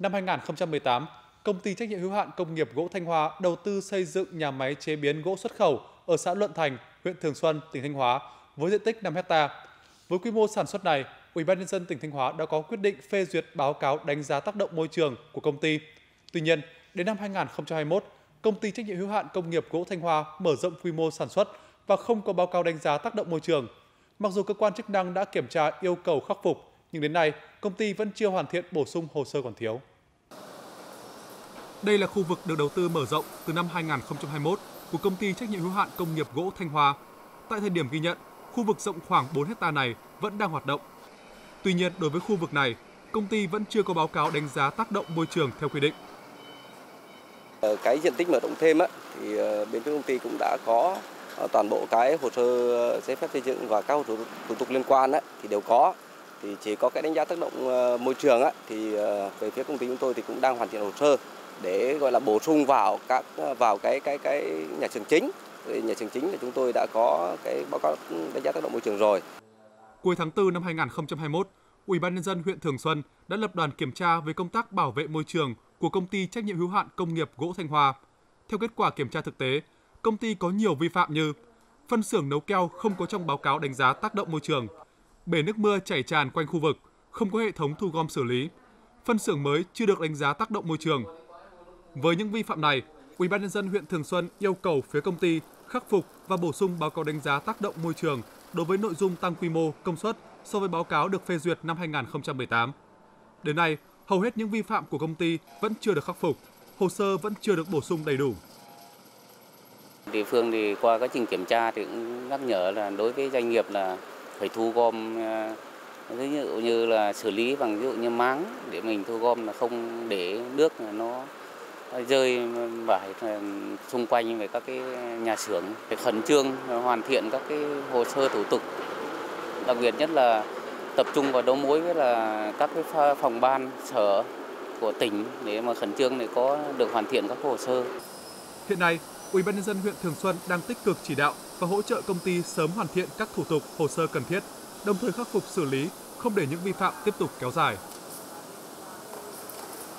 Năm 2018, công ty trách nhiệm hữu hạn công nghiệp gỗ Thanh Hóa đầu tư xây dựng nhà máy chế biến gỗ xuất khẩu ở xã Luận Thành, huyện Thường Xuân, tỉnh Thanh Hóa với diện tích 5 hecta. Với quy mô sản xuất này, Ủy ban nhân dân tỉnh Thanh Hóa đã có quyết định phê duyệt báo cáo đánh giá tác động môi trường của công ty. Tuy nhiên, đến năm 2021, công ty trách nhiệm hữu hạn công nghiệp gỗ Thanh Hóa mở rộng quy mô sản xuất và không có báo cáo đánh giá tác động môi trường. Mặc dù cơ quan chức năng đã kiểm tra yêu cầu khắc phục, nhưng đến nay công ty vẫn chưa hoàn thiện bổ sung hồ sơ còn thiếu. Đây là khu vực được đầu tư mở rộng từ năm 2021 của công ty trách nhiệm hữu hạn công nghiệp gỗ Thanh Hóa. Tại thời điểm ghi nhận, khu vực rộng khoảng 4 hecta này vẫn đang hoạt động. Tuy nhiên, đối với khu vực này, công ty vẫn chưa có báo cáo đánh giá tác động môi trường theo quy định. Ờ, cái diện tích mở rộng thêm á, thì ờ, bên phía công ty cũng đã có ờ, toàn bộ cái hồ sơ giấy phép xây dựng và các hồ sơ thủ tục liên quan á, thì đều có thì chỉ có cái đánh giá tác động môi trường á, thì về phía công ty chúng tôi thì cũng đang hoàn thiện hồ sơ để gọi là bổ sung vào các vào cái cái cái nhà trường chính nhà trường chính là chúng tôi đã có cái báo cáo đánh giá tác động môi trường rồi. Cuối tháng 4 năm 2021, Ủy ban nhân dân huyện Thường Xuân đã lập đoàn kiểm tra về công tác bảo vệ môi trường của công ty trách nhiệm hữu hạn công nghiệp gỗ Thanh Hoa. Theo kết quả kiểm tra thực tế, công ty có nhiều vi phạm như phân xưởng nấu keo không có trong báo cáo đánh giá tác động môi trường, bể nước mưa chảy tràn quanh khu vực, không có hệ thống thu gom xử lý, phân xưởng mới chưa được đánh giá tác động môi trường. Với những vi phạm này, Ủy ban nhân dân huyện Thường Xuân yêu cầu phía công ty khắc phục và bổ sung báo cáo đánh giá tác động môi trường đối với nội dung tăng quy mô, công suất so với báo cáo được phê duyệt năm 2018. Đến nay, hầu hết những vi phạm của công ty vẫn chưa được khắc phục, hồ sơ vẫn chưa được bổ sung đầy đủ. Địa phương thì qua quá trình kiểm tra thì cũng nhắc nhở là đối với doanh nghiệp là phải thu gom à, ví dụ như là xử lý bằng ví dụ như máng để mình thu gom là không để nước nó rơi vải ờ, xung quanh về các cái nhà xưởng để khẩn trương hoàn thiện các cái hồ sơ thủ tục đặc biệt nhất là tập trung vào đấu mối với là các cái phòng ban sở của tỉnh để mà khẩn trương để có được hoàn thiện các hồ sơ. Hiện nay, Ủy ban nhân dân huyện Thường Xuân đang tích cực chỉ đạo và hỗ trợ công ty sớm hoàn thiện các thủ tục hồ sơ cần thiết, đồng thời khắc phục xử lý không để những vi phạm tiếp tục kéo dài.